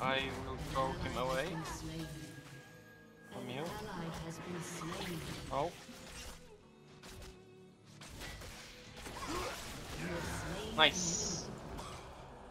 I will throw him away from you. Oh. Nice.